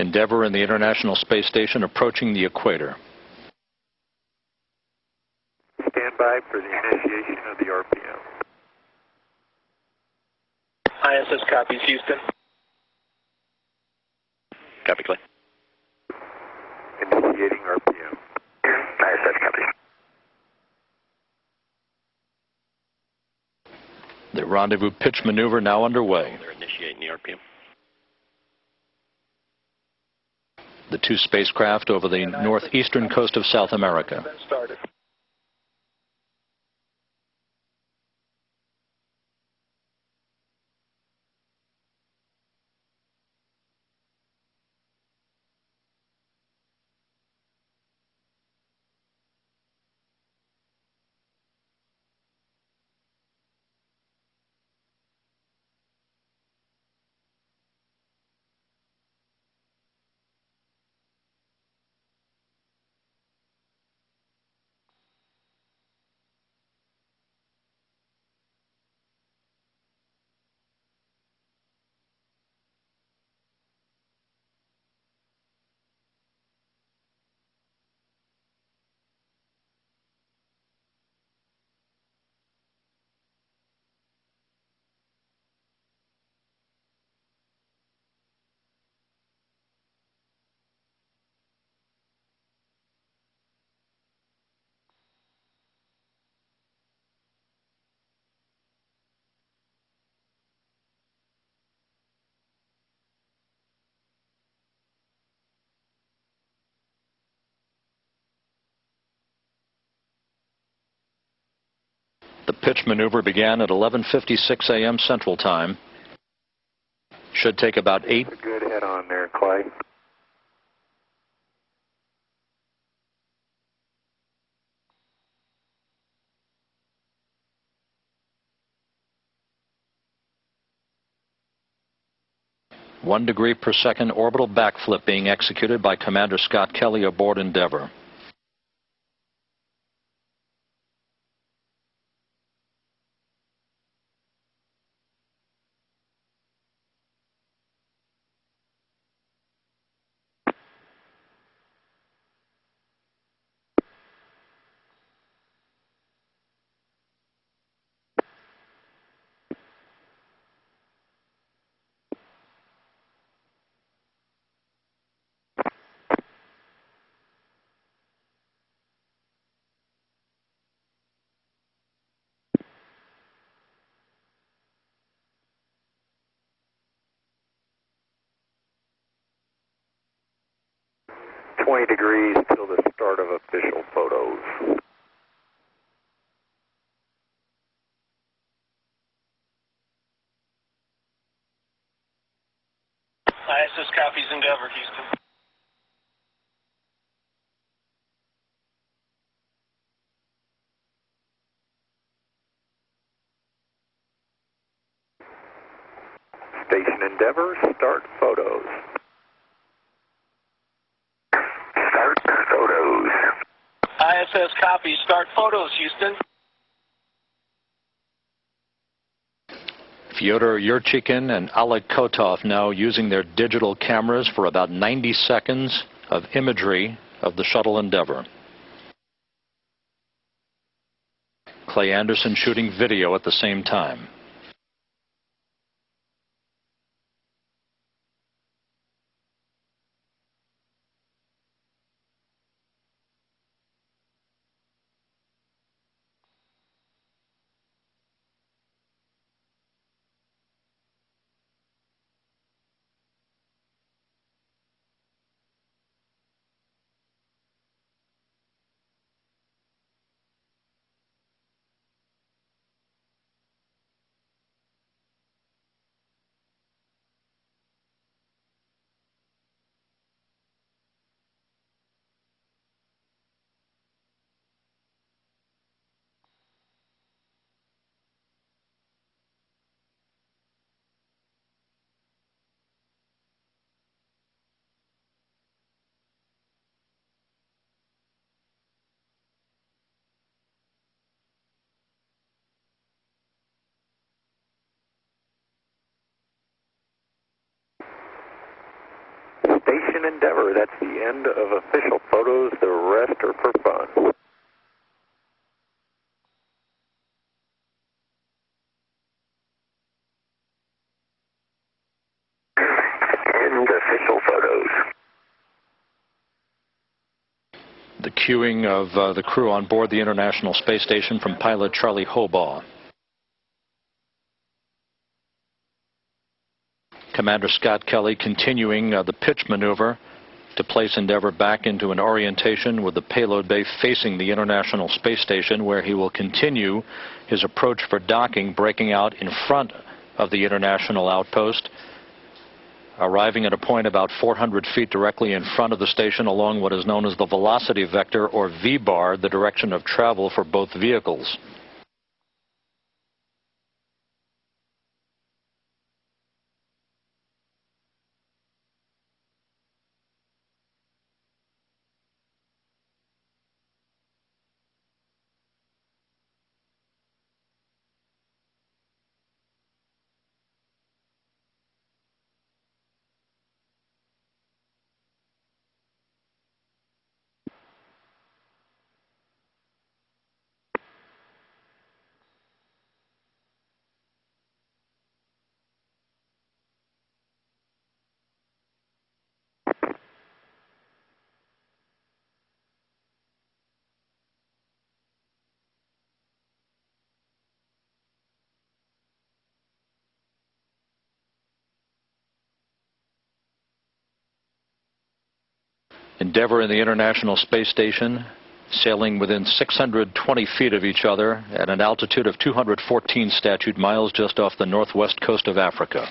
Endeavour and the International Space Station approaching the equator. Stand by for the initiation of the RPM. ISS copies Houston. Copy, Clay. Initiating RPM. ISS copies. The rendezvous pitch maneuver now underway. They're initiating the RPM. The two spacecraft over the northeastern coast of South America. Pitch maneuver began at 11:56 a.m. Central Time. Should take about 8 A good head on there, Clay. one degree per second orbital backflip being executed by Commander Scott Kelly aboard Endeavour. Twenty degrees till the start of official photos. ISS copies Endeavour, Houston. Station Endeavour, start photos. Start photos. Copies. Start photos, Houston. Fyodor Yurchikhin and Oleg Kotov now using their digital cameras for about 90 seconds of imagery of the shuttle Endeavour. Clay Anderson shooting video at the same time. Mission Endeavour. That's the end of official photos. The rest are for fun. End official photos. The cueing of uh, the crew on board the International Space Station from pilot Charlie Hobaugh. Commander Scott Kelly continuing uh, the pitch maneuver to place Endeavour back into an orientation with the payload bay facing the International Space Station, where he will continue his approach for docking, breaking out in front of the International Outpost, arriving at a point about 400 feet directly in front of the station along what is known as the velocity vector, or V-bar, the direction of travel for both vehicles. Endeavour and the International Space Station sailing within 620 feet of each other at an altitude of 214 statute miles just off the northwest coast of Africa.